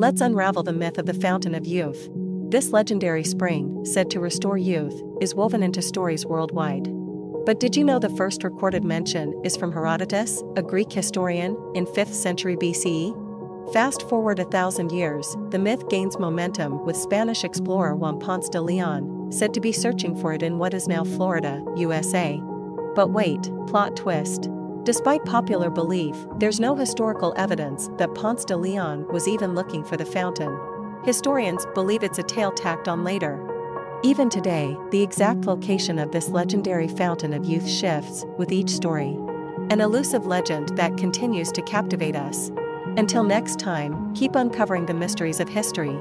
Let's unravel the myth of the Fountain of Youth. This legendary spring, said to restore youth, is woven into stories worldwide. But did you know the first recorded mention is from Herodotus, a Greek historian, in 5th century BCE? Fast forward a thousand years, the myth gains momentum with Spanish explorer Juan Ponce de Leon, said to be searching for it in what is now Florida, USA. But wait, plot twist. Despite popular belief, there's no historical evidence that Ponce de Leon was even looking for the fountain. Historians believe it's a tale tacked on later. Even today, the exact location of this legendary fountain of youth shifts with each story. An elusive legend that continues to captivate us. Until next time, keep uncovering the mysteries of history.